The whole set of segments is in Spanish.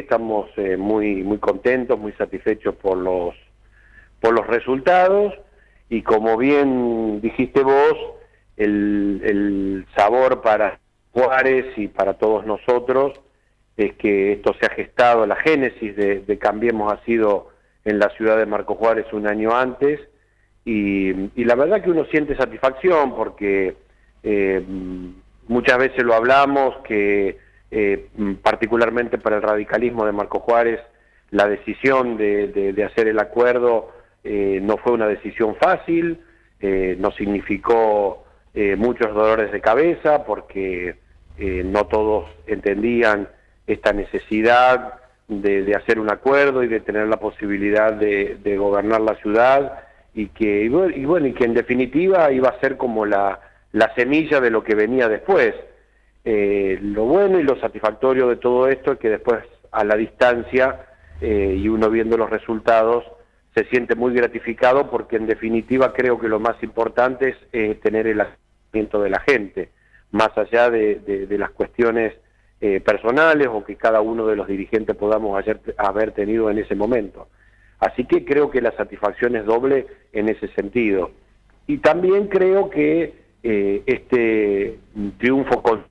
estamos eh, muy muy contentos, muy satisfechos por los por los resultados. Y como bien dijiste vos, el, sabor para Juárez y para todos nosotros es que esto se ha gestado, la génesis de, Cambiemos ha sido en la ciudad de Marco Juárez un año antes. Y, la verdad que uno siente satisfacción porque eh, muchas veces lo hablamos que eh, particularmente para el radicalismo de Marco Juárez la decisión de, hacer el acuerdo eh, no fue una decisión fácil, no significó muchos dolores de cabeza porque no todos entendían esta necesidad de, hacer un acuerdo y de tener la posibilidad de, gobernar la ciudad y que bueno y que en definitiva iba a ser como la semilla de lo que venía después. Eh, lo bueno y lo satisfactorio de todo esto es que después a la distancia eh, y uno viendo los resultados se siente muy gratificado porque en definitiva creo que lo más importante es tener el asiento de la gente, más allá de las cuestiones eh, personales o que cada uno de los dirigentes podamos haber tenido en ese momento. Así que creo que la satisfacción es doble en ese sentido. Y también creo que eh, este triunfo con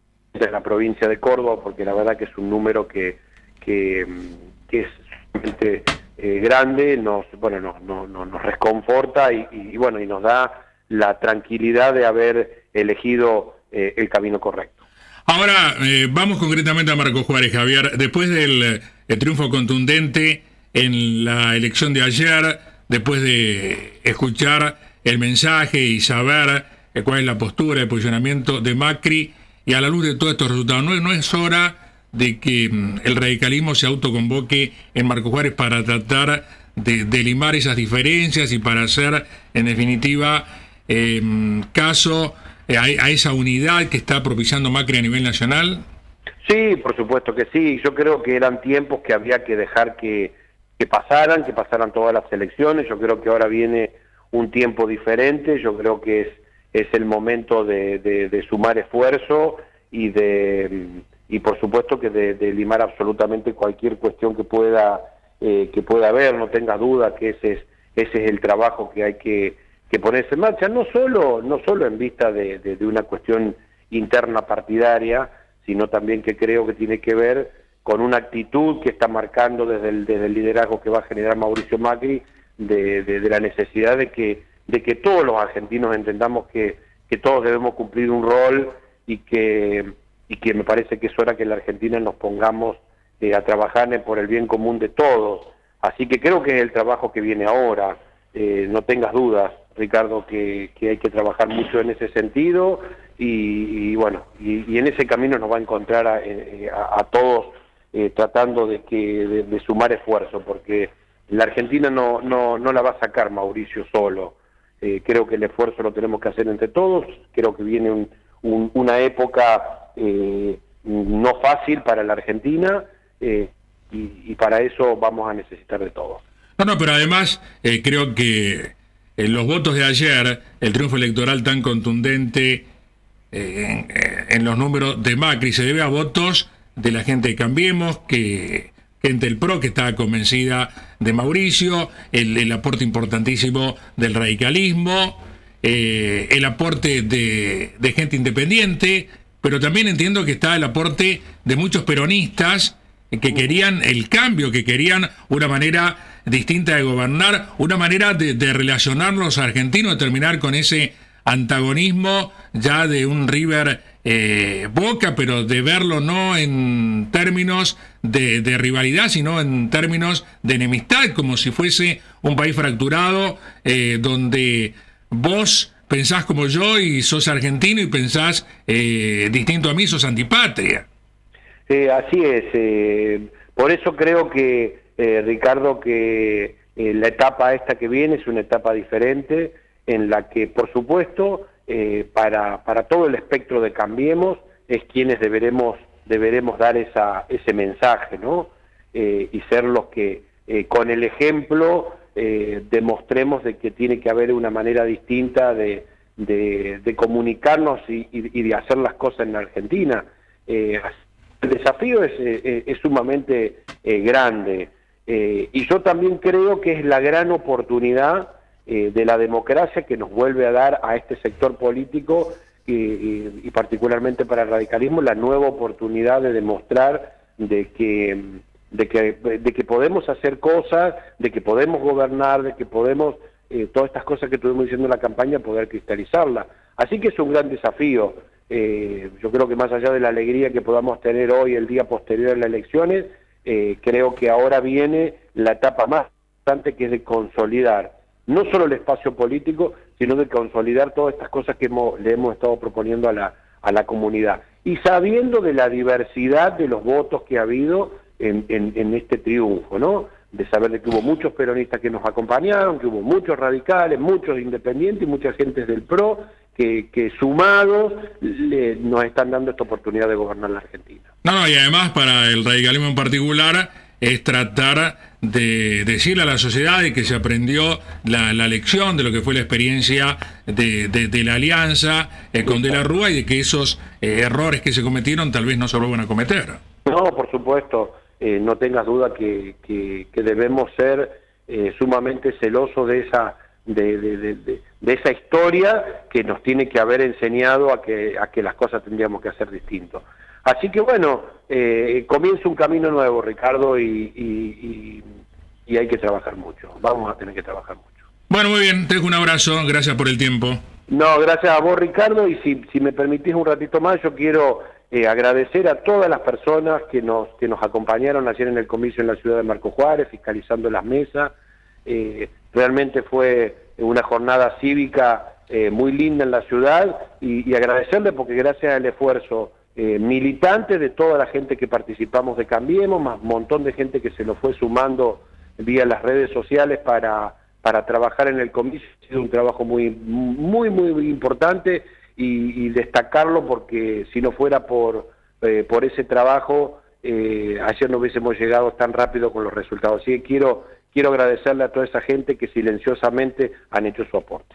de la provincia de Córdoba, porque la verdad que es un número que, que, es realmente eh, grande, nos, bueno, nos, nos, reconforta y, bueno, y nos da la tranquilidad de haber elegido el camino correcto. Ahora, eh, vamos concretamente a Marco Juárez, Javier. Después del eh, triunfo contundente en la elección de ayer, después de escuchar el mensaje y saber eh, cuál es la postura, el posicionamiento de Macri, y a la luz de todos estos resultados, no, es hora de que mm, el radicalismo se autoconvoque en Marco Juárez para tratar de, limar esas diferencias y para hacer, en definitiva, mm, caso eh, a, esa unidad que está propiciando Macri a nivel nacional? Sí, por supuesto que sí. Yo creo que eran tiempos que había que dejar que, pasaran, que pasaran todas las elecciones. Yo creo que ahora viene un tiempo diferente. Yo creo que es, es el momento de, sumar esfuerzo y de y por supuesto que de, limar absolutamente cualquier cuestión que pueda eh, que pueda haber. No tenga duda que ese es ese es el trabajo que hay que que ponerse en marcha, no solo, no solo en vista de, de, una cuestión interna partidaria, sino también que creo que tiene que ver con una actitud que está marcando desde el, desde el liderazgo que va a generar Mauricio Macri de, de, la necesidad de que, de que todos los argentinos entendamos que, que todos debemos cumplir un rol y que, y que me parece que es hora que en la Argentina nos pongamos eh, a trabajar por el bien común de todos. Así que creo que el trabajo que viene ahora, eh, no tengas dudas. Ricardo, que, hay que trabajar mucho en ese sentido y, bueno, y, en ese camino nos va a encontrar a, eh, todos eh, tratando de, que, de, sumar esfuerzo, porque la Argentina no, no, no la va a sacar Mauricio solo. Creo que el esfuerzo lo tenemos que hacer entre todos, creo que viene una época no fácil para la Argentina y, y, para eso vamos a necesitar de todos. No, no, pero además creo que en los votos de ayer, el triunfo electoral tan contundente eh, en, los números de Macri se debe a votos de la gente de Cambiemos, que gente del PRO que está convencida de Mauricio, el, aporte importantísimo del radicalismo, eh, el aporte de, de gente independiente, pero también entiendo que está el aporte de muchos peronistas que querían el cambio, que querían una manera distinta de gobernar, una manera de, relacionar los argentinos, de terminar con ese antagonismo ya de un River eh, Boca, pero de verlo no en términos de, rivalidad, sino en términos de enemistad, como si fuese un país fracturado eh, donde vos pensás como yo y sos argentino y pensás eh, distinto a mí, sos antipatria. así es. por eso creo que eh, Ricardo, que eh, la etapa esta que viene es una etapa diferente en la que, por supuesto, eh, para, para todo el espectro de Cambiemos es quienes deberemos, deberemos dar esa, ese mensaje, ¿no? y ser los que, con el ejemplo, demostremos de que tiene que haber una manera distinta de, comunicarnos y, y, de hacer las cosas en la Argentina. el desafío es, es sumamente grande. y yo también creo que es la gran oportunidad de la democracia que nos vuelve a dar a este sector político y, particularmente para el radicalismo la nueva oportunidad de demostrar de que, de que, de que podemos hacer cosas, de que podemos gobernar, de que podemos, eh, todas estas cosas que estuvimos diciendo en la campaña, poder cristalizarla. Así que es un gran desafío. Eh, yo creo que más allá de la alegría que podamos tener hoy, el día posterior a las elecciones, eh, creo que ahora viene la etapa más importante que es de consolidar no solo el espacio político, sino de consolidar todas estas cosas que le hemos estado proponiendo a la, a la comunidad. Y sabiendo de la diversidad de los votos que ha habido en, en, este triunfo, ¿no? De saber de que hubo muchos peronistas que nos acompañaron, que hubo muchos radicales, muchos independientes y muchas gentes del PRO que, que sumados nos están dando esta oportunidad de gobernar la Argentina. No, y además para el radicalismo en particular es tratar de decirle a la sociedad de que se aprendió la, lección de lo que fue la experiencia de, la alianza eh, con De la Rúa y de que esos eh, errores que se cometieron tal vez no se vuelvan a cometer. No, por supuesto, eh, no tengas duda que, que, debemos ser sumamente celosos de esa de, de, esa historia que nos tiene que haber enseñado a que, a que las cosas tendríamos que hacer distinto. Así que bueno, eh, comienza un camino nuevo, Ricardo, y, hay que trabajar mucho. Vamos a tener que trabajar mucho. Bueno, muy bien, te dejo un abrazo, gracias por el tiempo. No, gracias a vos, Ricardo, y si, si me permitís un ratito más, yo quiero eh, agradecer a todas las personas que nos, que nos acompañaron ayer en el comicio en la ciudad de Marco Juárez, fiscalizando las mesas. Eh, realmente fue una jornada cívica eh, muy linda en la ciudad y, agradecerle porque gracias al esfuerzo militantes de toda la gente que participamos de Cambiemos, más un montón de gente que se lo fue sumando vía las redes sociales para, para trabajar en el comicio. Ha sido un trabajo muy, muy, muy importante y, destacarlo porque si no fuera por, eh, por ese trabajo, eh, ayer no hubiésemos llegado tan rápido con los resultados. Así que quiero, quiero agradecerle a toda esa gente que silenciosamente han hecho su aporte.